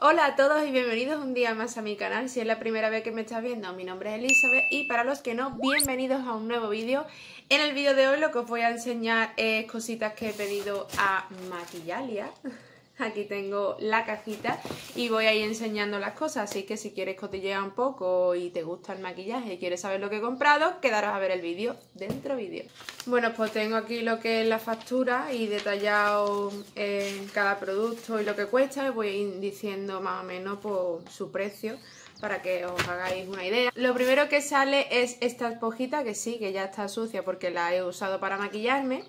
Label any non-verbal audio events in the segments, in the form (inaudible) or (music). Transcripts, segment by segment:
Hola a todos y bienvenidos un día más a mi canal. Si es la primera vez que me estás viendo, mi nombre es Elizabeth y para los que no, bienvenidos a un nuevo vídeo. En el vídeo de hoy lo que os voy a enseñar es cositas que he pedido a Maquillalia. Aquí tengo la cajita y voy a ir enseñando las cosas, así que si quieres cotillear un poco y te gusta el maquillaje y quieres saber lo que he comprado, quedaros a ver el vídeo dentro vídeo. Bueno, pues tengo aquí lo que es la factura y detallado cada producto y lo que cuesta voy a ir diciendo más o menos por pues, su precio para que os hagáis una idea. Lo primero que sale es esta esponjita, que sí, que ya está sucia porque la he usado para maquillarme.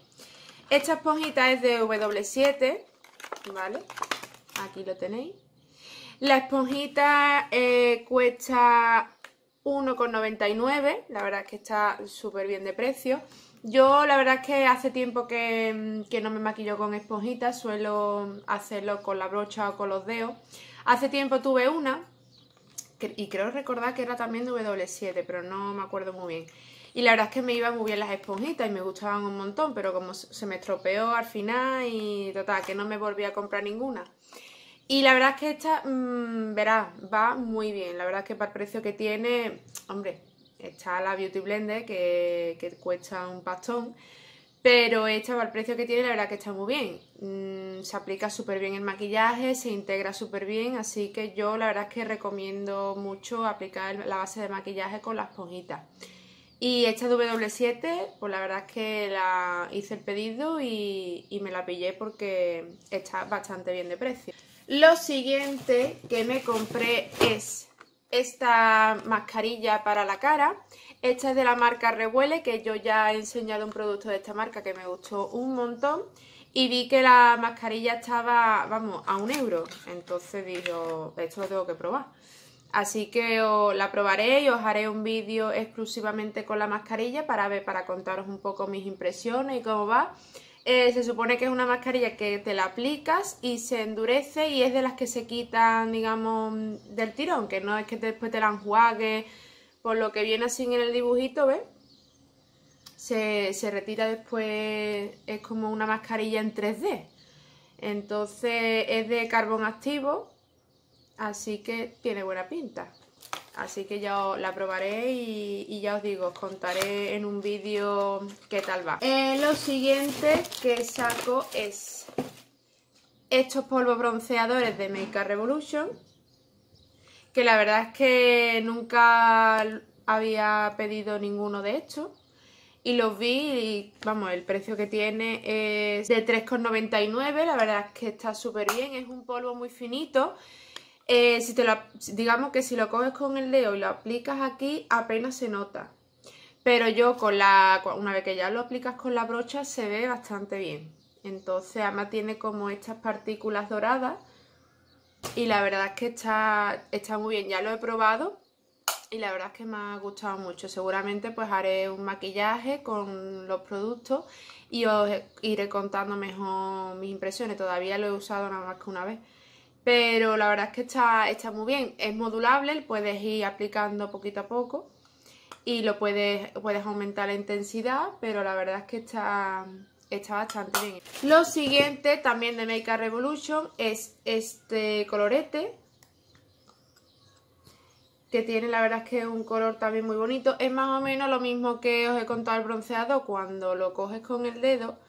Esta esponjita es de W7 ¿vale? Aquí lo tenéis. La esponjita eh, cuesta 1,99, la verdad es que está súper bien de precio. Yo la verdad es que hace tiempo que, no me maquillo con esponjitas, suelo hacerlo con la brocha o con los dedos. Hace tiempo tuve una, y creo recordar que era también de W7, pero no me acuerdo muy bien. Y la verdad es que me iban muy bien las esponjitas y me gustaban un montón, pero como se me estropeó al final y total, que no me volví a comprar ninguna. Y la verdad es que esta, mmm, verás, va muy bien. La verdad es que para el precio que tiene, hombre, está la Beauty Blender que, que cuesta un pastón. Pero esta para el precio que tiene, la verdad que está muy bien. Mm, se aplica súper bien el maquillaje, se integra súper bien, así que yo la verdad es que recomiendo mucho aplicar la base de maquillaje con las esponjitas. Y esta W7, pues la verdad es que la hice el pedido y, me la pillé porque está bastante bien de precio. Lo siguiente que me compré es esta mascarilla para la cara. Esta es de la marca Revuele, que yo ya he enseñado un producto de esta marca que me gustó un montón. Y vi que la mascarilla estaba, vamos, a un euro. Entonces digo, esto lo tengo que probar. Así que la probaré y os haré un vídeo exclusivamente con la mascarilla para ver, para contaros un poco mis impresiones y cómo va. Eh, se supone que es una mascarilla que te la aplicas y se endurece y es de las que se quitan, digamos, del tirón, que no es que después te la enjuague, por lo que viene así en el dibujito, ¿ves? Se, se retira después, es como una mascarilla en 3D. Entonces es de carbón activo, Así que tiene buena pinta. Así que ya la probaré y, ya os digo, os contaré en un vídeo qué tal va. Eh, lo siguiente que saco es estos polvos bronceadores de Make Revolution. Que la verdad es que nunca había pedido ninguno de estos. Y los vi y, vamos, el precio que tiene es de 3,99. La verdad es que está súper bien. Es un polvo muy finito eh, si te lo, digamos que si lo coges con el dedo y lo aplicas aquí, apenas se nota. Pero yo con la, una vez que ya lo aplicas con la brocha, se ve bastante bien. Entonces, además tiene como estas partículas doradas. Y la verdad es que está, está muy bien. Ya lo he probado y la verdad es que me ha gustado mucho. Seguramente pues haré un maquillaje con los productos y os iré contando mejor mis impresiones. Todavía lo he usado nada más que una vez. Pero la verdad es que está, está muy bien. Es modulable, puedes ir aplicando poquito a poco y lo puedes, puedes aumentar la intensidad, pero la verdad es que está, está bastante bien. Lo siguiente también de Make Revolution es este colorete que tiene la verdad es que es un color también muy bonito. Es más o menos lo mismo que os he contado el bronceado cuando lo coges con el dedo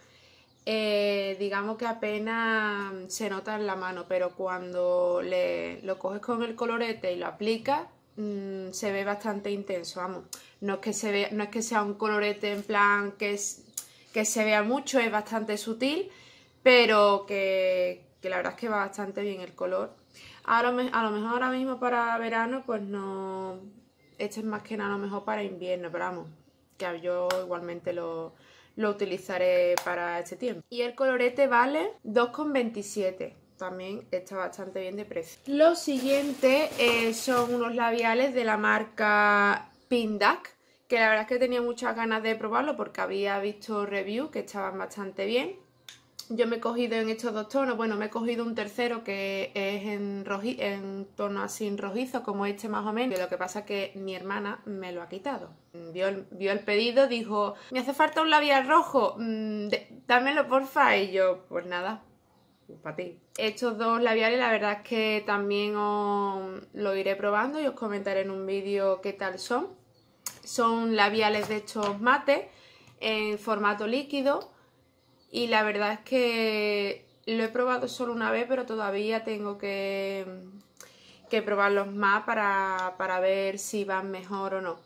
eh, digamos que apenas se nota en la mano, pero cuando le, lo coges con el colorete y lo aplicas, mm, se ve bastante intenso, vamos. No es que, se vea, no es que sea un colorete en plan que, que se vea mucho, es bastante sutil, pero que, la verdad es que va bastante bien el color. Ahora, a lo mejor ahora mismo para verano, pues no... Este es más que nada a lo mejor para invierno, pero vamos, que yo igualmente lo, lo utilizaré para este tiempo. Y el colorete vale 2,27 también está bastante bien de precio. Lo siguiente eh, son unos labiales de la marca Pindac, que la verdad es que tenía muchas ganas de probarlo porque había visto reviews que estaban bastante bien. Yo me he cogido en estos dos tonos, bueno, me he cogido un tercero que es en, en tono así rojizo, como este más o menos. Lo que pasa es que mi hermana me lo ha quitado. Vio el, vio el pedido, dijo, me hace falta un labial rojo, mm, dámelo porfa. Y yo, pues nada, para ti. Estos dos labiales la verdad es que también os lo iré probando y os comentaré en un vídeo qué tal son. Son labiales de estos mate en formato líquido y la verdad es que lo he probado solo una vez pero todavía tengo que, que probarlos más para, para ver si van mejor o no.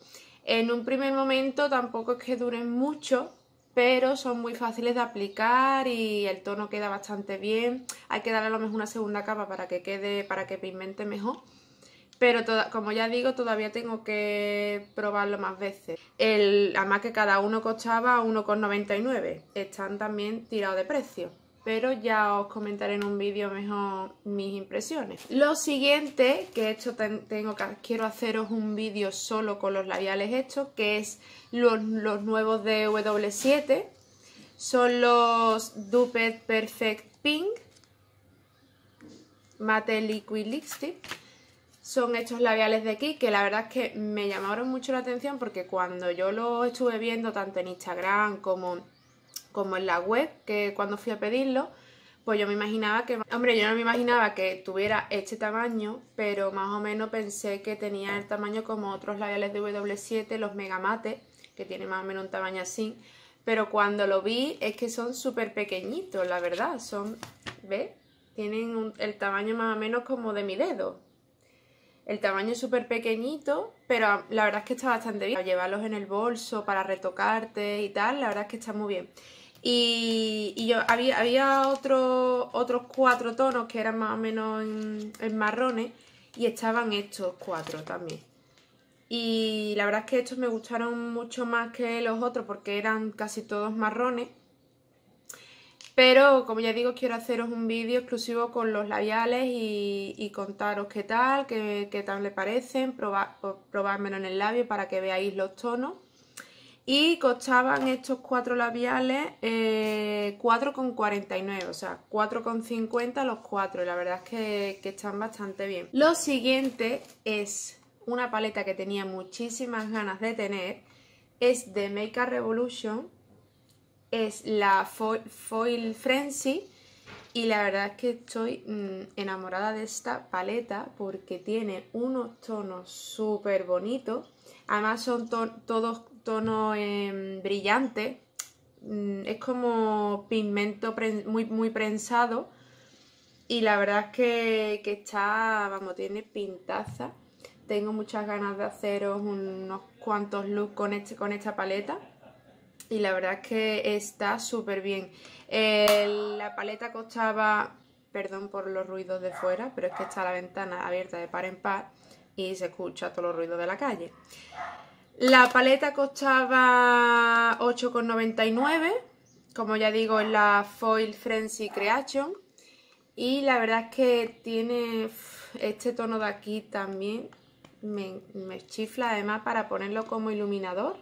En un primer momento tampoco es que duren mucho, pero son muy fáciles de aplicar y el tono queda bastante bien. Hay que darle a lo mejor una segunda capa para que quede, para que pigmente mejor. Pero como ya digo, todavía tengo que probarlo más veces. El, además que cada uno costaba 1,99. Están también tirados de precio pero ya os comentaré en un vídeo mejor mis impresiones. Lo siguiente, que hecho tengo que quiero haceros un vídeo solo con los labiales hechos, que es los, nuevos de W7. Son los Dupet Perfect Pink Matte Liquid Lipstick. Son estos labiales de aquí que la verdad es que me llamaron mucho la atención porque cuando yo los estuve viendo tanto en Instagram como como en la web, que cuando fui a pedirlo, pues yo me imaginaba que, hombre, yo no me imaginaba que tuviera este tamaño, pero más o menos pensé que tenía el tamaño como otros labiales de W7, los Megamate, que tienen más o menos un tamaño así, pero cuando lo vi es que son súper pequeñitos, la verdad, son, ¿ves? Tienen el tamaño más o menos como de mi dedo. El tamaño es súper pequeñito, pero la verdad es que está bastante bien. Llevarlos en el bolso para retocarte y tal, la verdad es que está muy bien. Y, yo había, había otros cuatro tonos que eran más o menos en, marrones y estaban estos cuatro también. Y la verdad es que estos me gustaron mucho más que los otros porque eran casi todos marrones. Pero como ya digo, quiero haceros un vídeo exclusivo con los labiales y, contaros qué tal, qué, tal le parecen, probármelo en el labio para que veáis los tonos. Y costaban estos cuatro labiales eh, 4,49, o sea, 4,50 los cuatro. Y la verdad es que, que están bastante bien. Lo siguiente es una paleta que tenía muchísimas ganas de tener. Es de Make Revolution. Es la Foil, Frenzy. Y la verdad es que estoy mm, enamorada de esta paleta porque tiene unos tonos súper bonitos. Además son todos tono eh, brillante. Mm, es como pigmento muy, muy prensado. Y la verdad es que, está, vamos, tiene pintaza. Tengo muchas ganas de haceros unos cuantos looks con, este, con esta paleta. Y la verdad es que está súper bien. la paleta costaba, perdón por los ruidos de fuera, pero es que está la ventana abierta de par en par y se escucha todos los ruidos de la calle. La paleta costaba 8,99. Como ya digo, es la Foil Frenzy Creation. Y la verdad es que tiene este tono de aquí también. Me, chifla además para ponerlo como iluminador.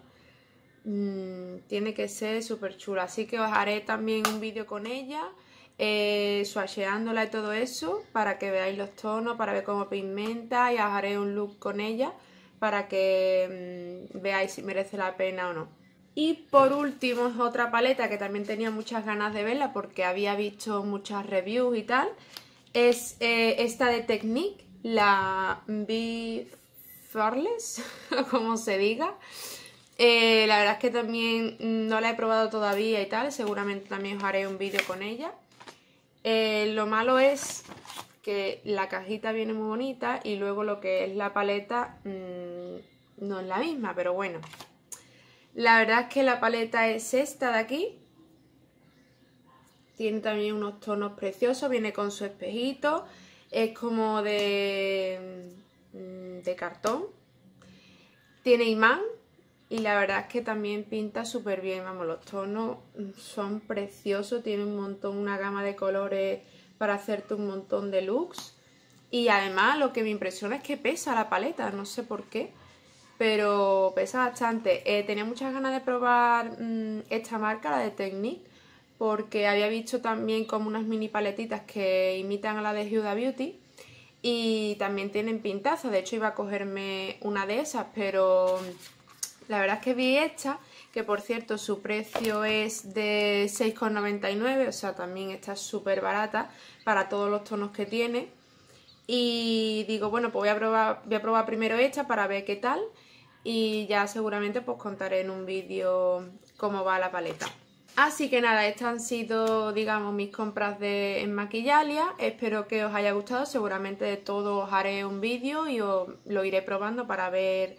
Mm, tiene que ser súper chula. Así que os haré también un vídeo con ella. Eh, y todo eso. Para que veáis los tonos, para ver cómo pigmenta. Y os haré un look con ella para que mm, veáis si merece la pena o no. Y por último otra paleta que también tenía muchas ganas de verla porque había visto muchas reviews y tal. Es eh, esta de Technique, la Be Farless, (laughs) como se diga. Eh, la verdad es que también no la he probado todavía y tal, seguramente también os haré un vídeo con ella. Eh, lo malo es que la cajita viene muy bonita y luego lo que es la paleta mm, no es la misma, pero bueno. La verdad es que la paleta es esta de aquí. Tiene también unos tonos preciosos, viene con su espejito. Es como de, mm, de cartón. Tiene imán y la verdad es que también pinta súper bien. Vamos, los tonos son preciosos, tiene un montón, una gama de colores para hacerte un montón de looks. Y además lo que me impresiona es que pesa la paleta, no sé por qué, pero pesa bastante. Eh, tenía muchas ganas de probar mm, esta marca, la de Technique, porque había visto también como unas mini paletitas que imitan a la de Huda Beauty y también tienen pintaza. De hecho iba a cogerme una de esas, pero la verdad es que vi esta que por cierto su precio es de 6,99, o sea, también está súper barata para todos los tonos que tiene. Y digo, bueno, pues voy a probar, voy a probar primero esta para ver qué tal y ya seguramente pues contaré en un vídeo cómo va la paleta. Así que nada, estas han sido, digamos, mis compras de, en Maquillalia. Espero que os haya gustado. Seguramente de todo os haré un vídeo y os lo iré probando para ver,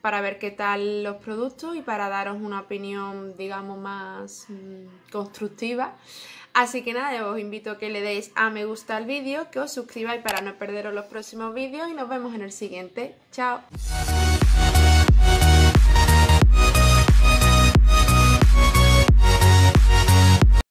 para ver qué tal los productos y para daros una opinión, digamos, más mm, constructiva. Así que nada, os invito a que le deis a me gusta al vídeo, que os suscribáis para no perderos los próximos vídeos y nos vemos en el siguiente. ¡Chao!